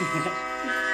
Yeah.